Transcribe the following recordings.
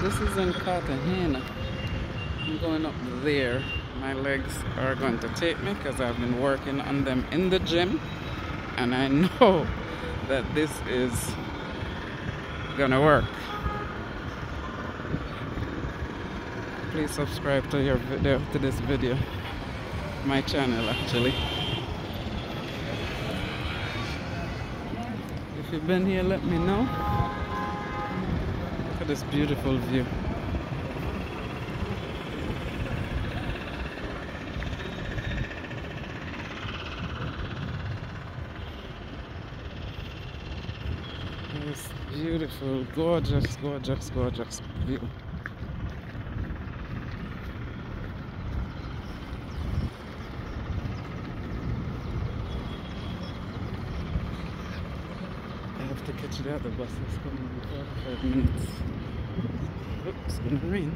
This is in Cartagena. I'm going up there. My legs are going to take me because I've been working on them in the gym. And I know that this is gonna work. Please subscribe to your video to this video. My channel actually. If you've been here let me know. At this beautiful view. This beautiful, gorgeous, gorgeous, gorgeous view. I have to catch the bus that's coming in 45 minutes. Oops, it's gonna rain.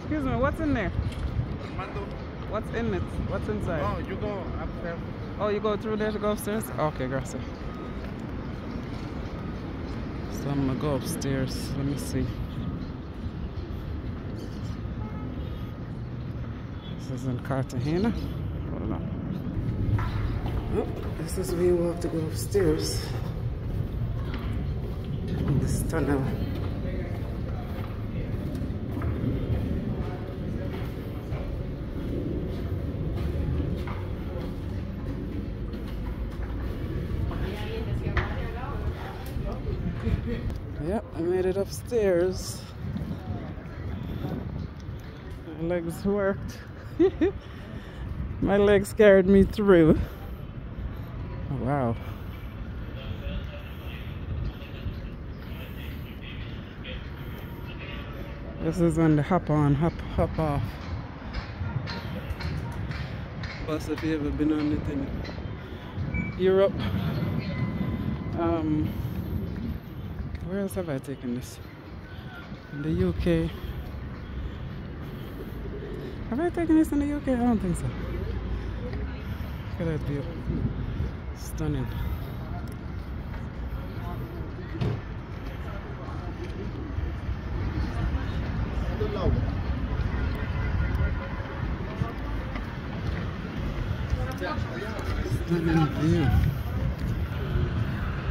Excuse me, what's in there? What's in it? What's inside? Oh, you go upstairs. Oh, you go through there to go upstairs? Okay, gracias. So I'm gonna go upstairs. Let me see. This is in Cartagena. Hold on. Oh, this is where you have to go upstairs. In this tunnel. Yep, I made it upstairs. My legs worked. My legs carried me through. Oh, wow. This is on the hop on, hop, hop off. Bus if you ever been on it in Europe. Um, where else have I taken this? In the UK. Have I taken this in the UK? I don't think so. Look at that view. Stunning. Stunning view.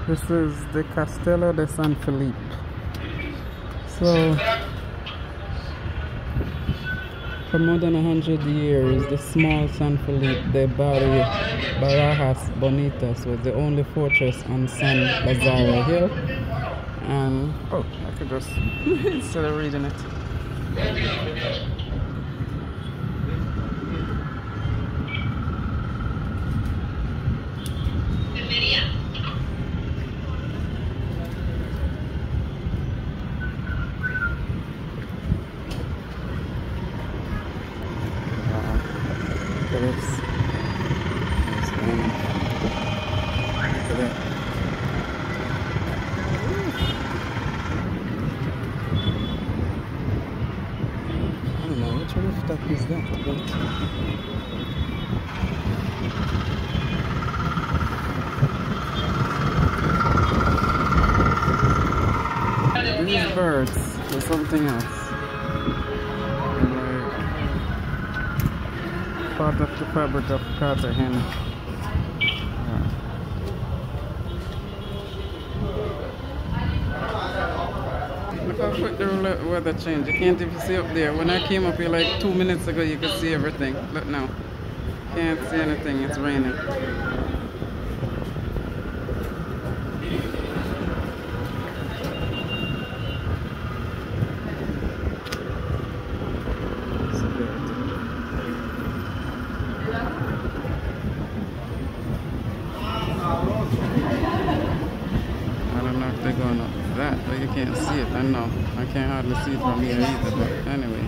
This is the Castillo de San Felipe. So, for more than a hundred years, the small San Felipe de Barajas Bonitas was the only fortress on San Lazaro Hill. And, oh, I could just, instead of reading it. That. I don't know which rooftop is that, but these birds are something else. Part of the fabric of Cartagena. Look how quick the weather changed. You can't even see up there. When I came up here like two minutes ago, you could see everything. Look now. Can't see anything. It's raining. I don't know if they're going up that, but you can't see it. I know. I can't hardly see it from here either, but anyway.